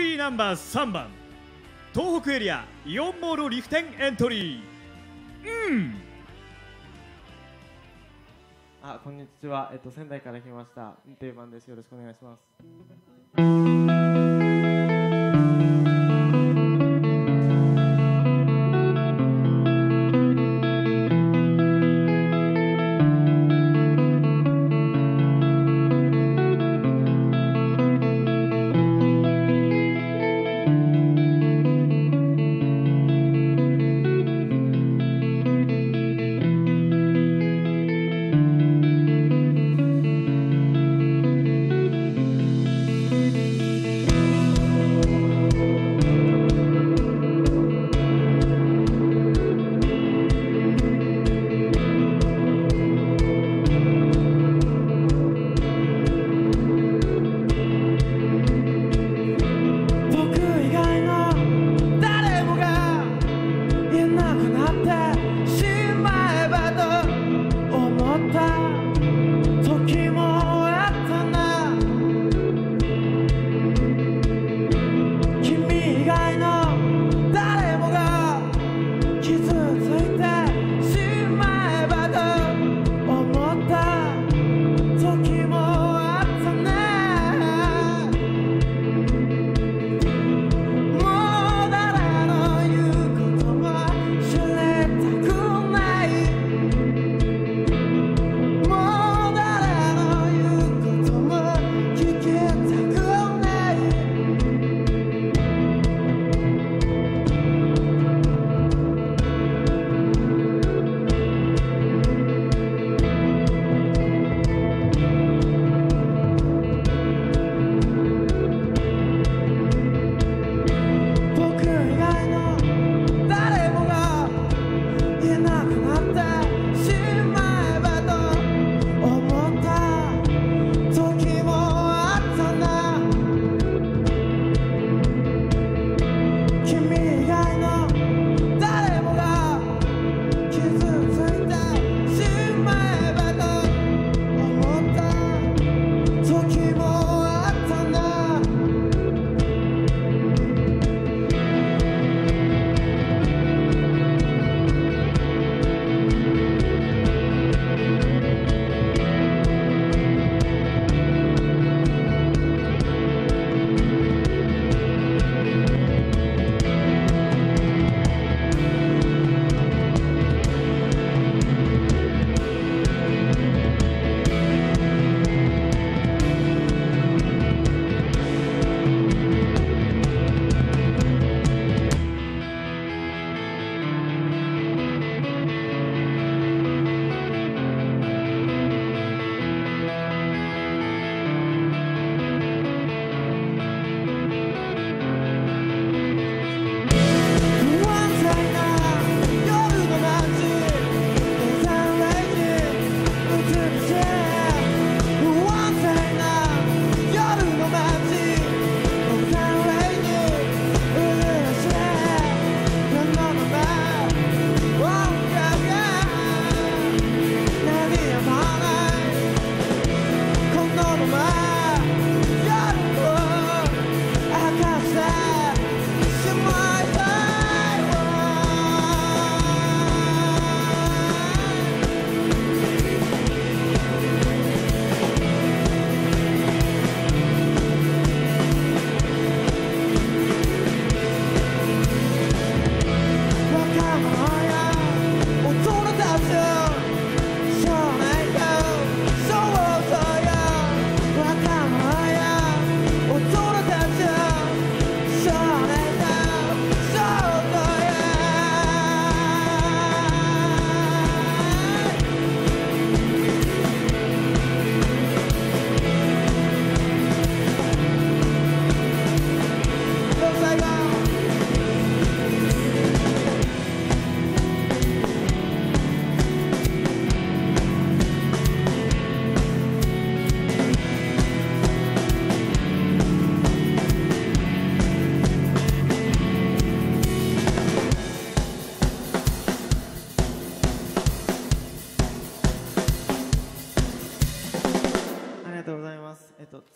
リーナンバー3番。東北エリアイオンモールリフテンエントリー。うん。あこんにちは、えっと、仙台から来ました。定番です。よろしくお願いします。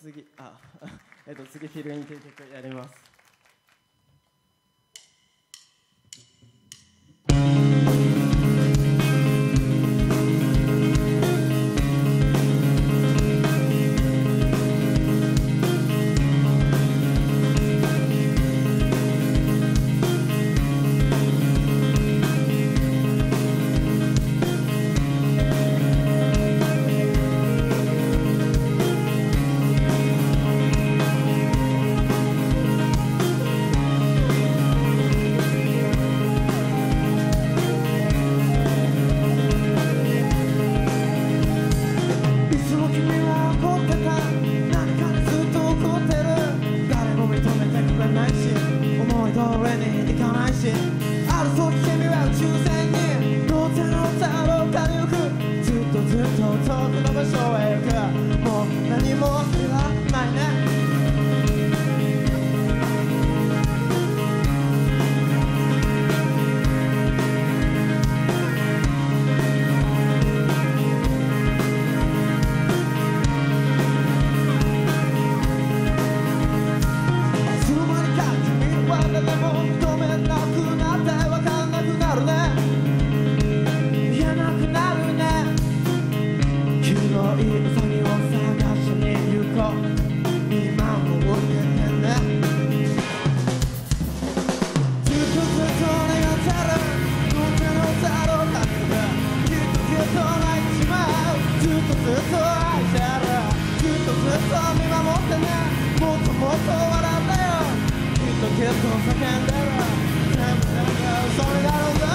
次あ えっと次フィルインというやります。already で悲しある時君は宇宙船にずっとずっと遠くの場所へ行く。もう何も Sorry, I don't know.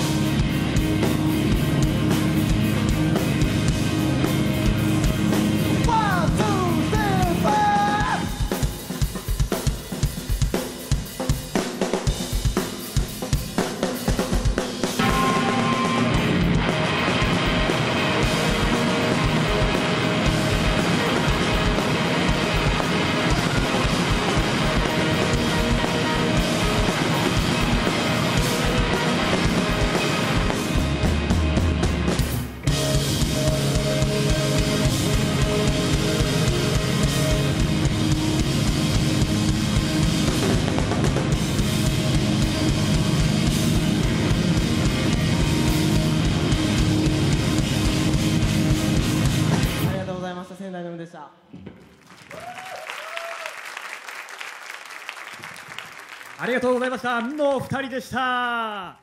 ありがとうございました。の2人でした。